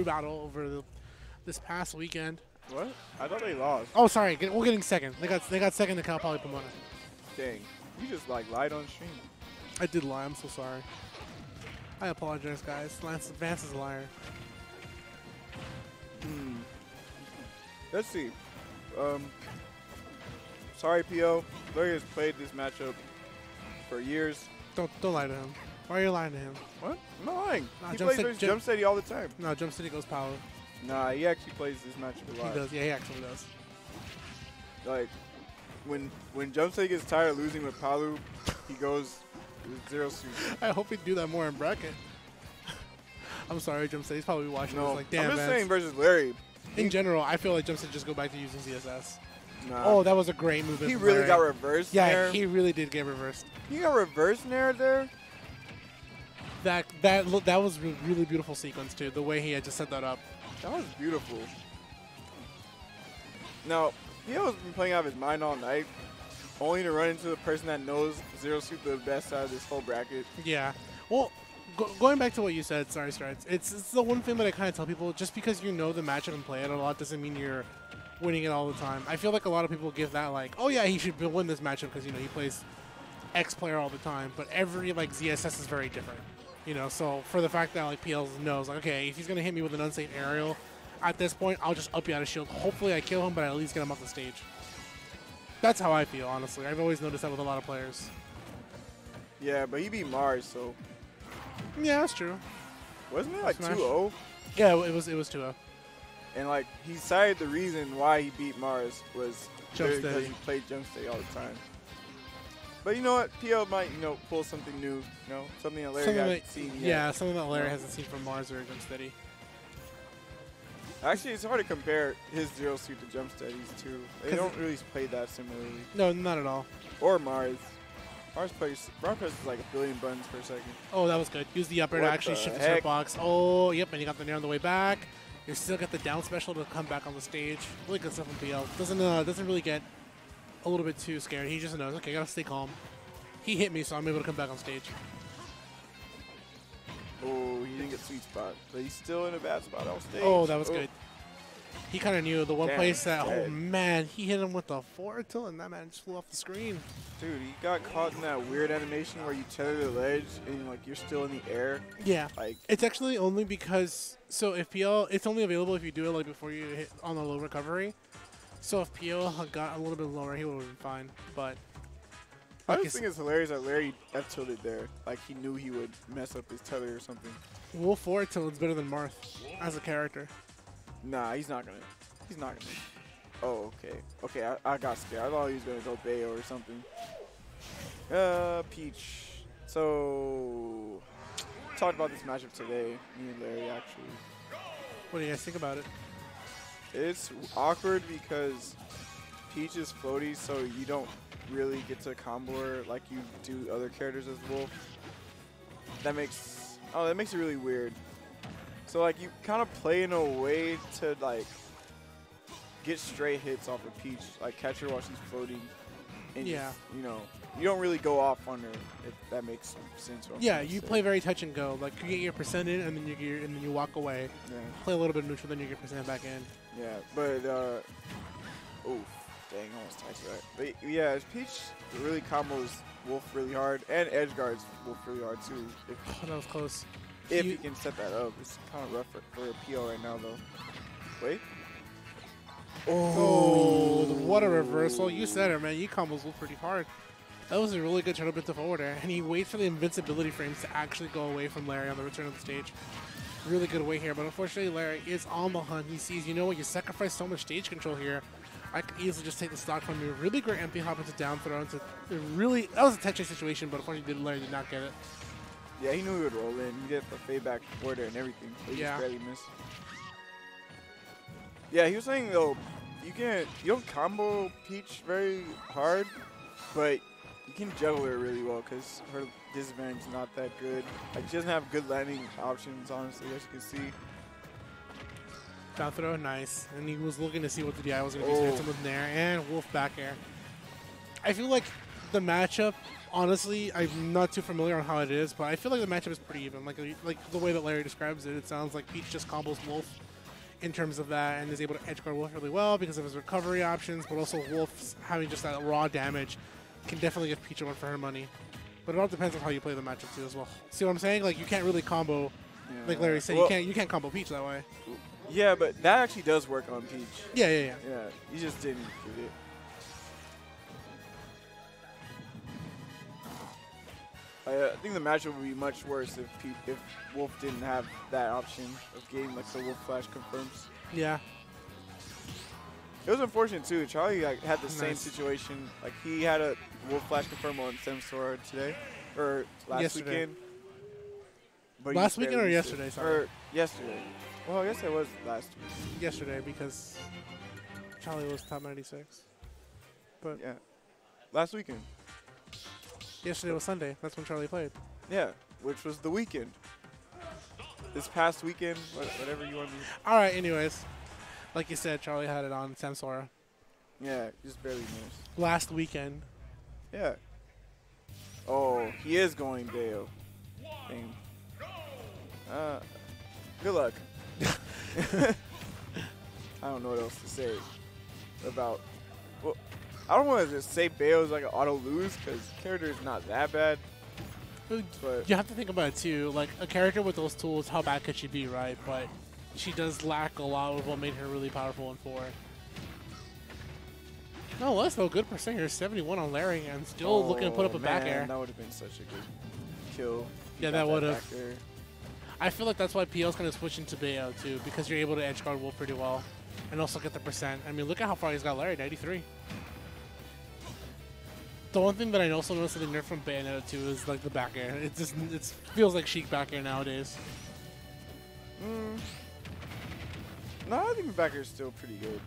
crew battle over the, this past weekend. What? I thought they lost. Oh, sorry, get, we're getting second. They got they got second to Cal Poly Pomona. Dang. You just like lied on stream. I did lie. I'm so sorry. I apologize, guys. Lance Vance is a liar. Hmm. Let's see. Um. Sorry, PO. Larry has played this matchup for years. Don't don't lie to him. Why are you lying to him? What? I'm not lying. Nah, he Jump plays City- versus Jump- Jump City all the time. No, Jump City goes power. Nah, he actually plays this matchup a lot. He does. Yeah, he actually does. Like, when when Jump City gets tired of losing with Palu, he goes zero suit. I hope we do that more in bracket. I'm sorry, Jump City. He's probably watching No, this like, damn, I'm just Vance. saying versus Larry. In general, I feel like Jump City just go back to using ZSS. Nah. Oh, that was a great movement. he really Larry. got reversed Yeah, there. he really did get reversed. He got reverse nair there. That that that was a really beautiful sequence too. The way he had just set that up. That was beautiful. Now, Pio's been playing out of his mind all night, only to run into the person that knows Zero Suit the best out of this whole bracket. Yeah. Well, go, going back to what you said, sorry, Strides. It's, it's the one thing that I kind of tell people: just because you know the matchup and play it a lot doesn't mean you're winning it all the time. I feel like a lot of people give that like, oh yeah, he should win this matchup because you know he plays X player all the time. But every like ZSS is very different. You know, so for the fact that like PL knows, like, okay, if he's gonna hit me with an unsafe aerial, at this point, I'll just up you out of shield. Hopefully, I kill him, but I at least get him off the stage. That's how I feel, honestly. I've always noticed that with a lot of players. Yeah, but he beat Mars, so Yeah, that's true. wasn't it like Smash. 2-0? Yeah, it was it was 2 And like he cited the reason why he beat Mars was because he played Jump Steady all the time. But you know what? PL might you know pull something new, you know, something that Larry Something hasn't that- seen yet. Yeah, something that Larry hasn't seen from Mars or Jump Steady. Actually, it's hard to compare his Zero Suit to Jump Steady's too. They don't really play that similarly. No, not at all. Or Mars. Mars plays. Mars plays like a billion buttons per second. Oh, that was good. Use the upper to actually the shift the heck? box. Oh, yep, and you got the nair on the way back. You still got the down special to come back on the stage. Really good stuff from PL. Doesn't uh, doesn't really get a little bit too scared. He just knows, okay, I gotta stay calm. He hit me, so I'm able to come back on stage. Oh, he didn't get sweet spot, but he's still in a bad spot on stage. Oh, that was oh. good. He kind of knew the one Damn, place that, oh man, he hit him with the forward and that man just flew off the screen. Dude, he got caught in that weird animation where you tether the ledge and like you're still in the air. Yeah. Like, It's actually only because so if PL it's only available if you do it like before you hit on the low recovery. So if Pio got a little bit lower, he would have been fine. But I just think it's hilarious that Larry F tilted there. Like he knew he would mess up his tether or something. Wolf Forward Tilt's better than Marth as a character. Nah, he's not gonna. He's not gonna. Oh, okay. Okay, I, I got scared. I thought he was gonna go Bayo or something. Uh, Peach. So, talked about this matchup today. Me and Larry actually. What do you guys think about it? It's awkward because Peach is floaty, so you don't really get to combo her like you do other characters as Wolf. That makes oh that makes it really weird. So like you kind of play in a way to like get straight hits off of Peach, like catch her while she's floating. And Yeah. just, you know, you don't really go off on her if that makes sense. Yeah, you say. play very touch and go. Like you get your percent in, and then you get your, and then you walk away. Yeah. Play a little bit neutral, then you get percent back in. Yeah, but uh, oof, dang, almost touched that. But yeah, Peach really combos Wolf really hard, and edge guards Wolf really hard too. If, Oh, that was close. if You- you can set that up, it's kind of rough for, for a PO right now though. Wait. Oh, what a reversal! You said it, man. You combos Wolf pretty hard. That was a really good turn up into forward air, and he waits for the invincibility frames to actually go away from Larry on the return of the stage. Really good way here, but unfortunately Larry is on the hunt. He sees, you know what, you sacrifice so much stage control here. I could easily just take the stock from you. Really great empty hop into down throw. Into it really, that was a touchy situation, but unfortunately did Larry did not get it. Yeah, he knew he would roll in. He did the fade back order and everything. But he Yeah. just barely missed. Yeah, he was saying though, you can't you don't combo Peach very hard, but can juggle her really well because her disadvantage is not that good. Like she doesn't have good landing options, honestly, as you can see. Down throw, nice. And he was looking to see what the DI was going to do. So hits Oh. him with Nair and Wolf back air. I feel like the matchup honestly, I'm not too familiar on how it is, but I feel like the matchup is pretty even. Like like the way that Larry describes it, it sounds like Peach just combos Wolf in terms of that and is able to edge guard Wolf really well because of his recovery options, but also Wolf's having just that raw damage can definitely give Peach a run for her money. But it all depends on how you play the matchup too as well. See what I'm saying? Like you can't really combo Yeah. like Larry said, Well, you can't you can't combo Peach that way. Yeah, but that actually does work on Peach. Yeah, yeah, yeah. Yeah, you just didn't get it. I uh, think the matchup would be much worse if Pe- if Wolf didn't have that option of getting like the Wolf Flash confirms. Yeah. It was unfortunate too. Charlie like, had the same situation. Like he had a Wolf Flash confirm on Samsora today, or last Yesterday. weekend. But Last weekend or it. yesterday, sorry? Or yesterday. Well, I guess it was last week. Yesterday because Charlie was top 96. But Yeah, last weekend. yesterday was Sunday. That's when Charlie played. Yeah, which was the weekend. This past weekend, whatever you want to. All right. Anyways, like you said, Charlie had it on Samsora Yeah, just barely missed. last weekend. Yeah. Oh, he is going Bayo. Dang. Uh, good luck. I don't know what else to say about. Well, I don't want to just say Bayo's like an auto lose because character is not that bad. But You have to think about it too. Like a character with those tools, how bad could she be, right? But she does lack a lot of what made her really powerful in four. No, less though. Good percent here, 71 on Larry, and still looking to put up Oh, a back air. That would have been such a good kill. Yeah, that would've. back air. I feel like that's why PL's going to switch into Bayo too, because you're able to edge guard Wolf pretty well, and also get the percent. I mean, look at how far he's got Larry, 93. The one thing that I also noticed that they nerfed from Bayonetta 2 is like the back air. It just it feels like Sheik back air nowadays. Mm. No, I think the is still pretty good.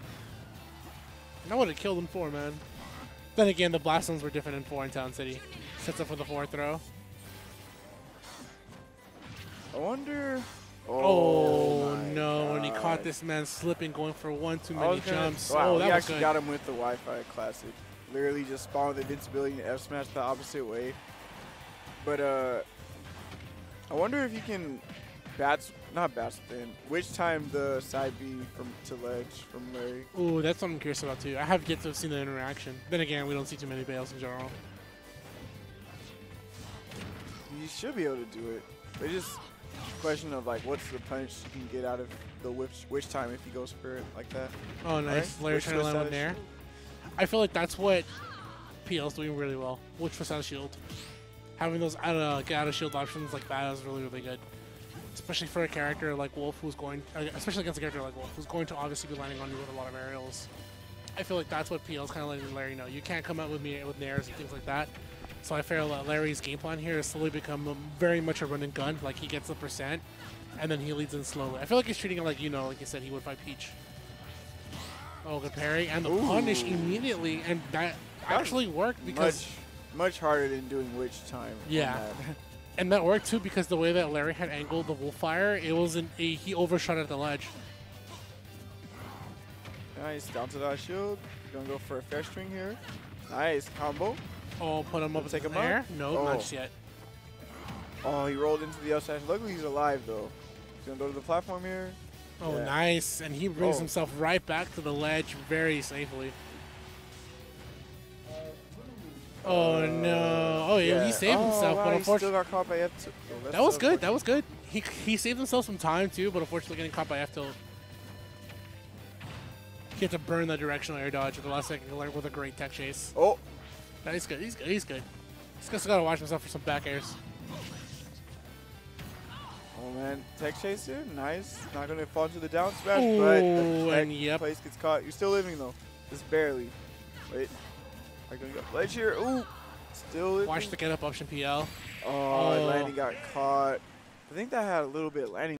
I would have killed in four, man. Then again, the blast zones were different in four in Town City. Sets up for the fourth throw. I wonder. Oh, my no! And he caught this man slipping, going for one too many jumps. Wow, oh, that he was actually good. got him with the Wi-Fi classic. Literally just spawned the invincibility and F smash the opposite way. But uh, I wonder if you can bats not bats spin. Witch Time the side B from to ledge from Larry? Ooh, that's what I'm curious about too. I have yet to have seen the interaction. Then again, we don't see too many Bayos in general. You should be able to do it. But it's just a question of like what's the punch you can get out of the which Witch Time if he goes for it like that. Oh, nice. Right? Larry trying to land one there. I feel like that's what PL's doing really well. Which was out of shield. Having those out of, get out of shield options like that is really, really good. Especially for a character like Wolf who's going, uh, especially against a character like Wolf who's going to obviously be landing on you with a lot of aerials. I feel like that's what PL's kind of letting Larry know. You can't come out with me with nairs and things like that. So I feel like Larry's game plan here has slowly become very much a run and gun. Like he gets the percent, and then he leads in slowly. I feel like he's treating it like you know, like you said, he would fight Peach. Oh, good parry and the punish immediately, and that That actually worked because much much harder than doing Witch Time. Yeah. and that worked too because the way that Larry had angled the wolf fire, it wasn't a, he overshot at the ledge. Nice, down to that shield. Gonna go for a fair string here. Nice combo. Oh, put him up Take in him the out? air? No, Oh. not yet. Oh, he rolled into the outside. Luckily, he's alive though. He's gonna go to the platform here. Oh, Yeah. nice, and he brings Oh. himself right back to the ledge very safely. Oh no! Oh yeah, he saved oh, himself, wow, but unfortunately, got caught by F2. Oh, that was so good. That was good. He he saved himself some time too, but unfortunately, getting caught by F tilt. He had to burn that directional air dodge at the last second to learn with a great tech chase. Oh, No, he's good. He's good. He's good. He's just got to watch himself for some back airs. oh man, tech chaser, nice. Not gonna fall into the down smash, Ooh, but the and yep. place gets caught. You're still living though, just barely. Wait, I you gonna go ledge here? Ooh, still. Watch the get up option PL. Oh, Oh. landing got caught. I think that had a little bit landing.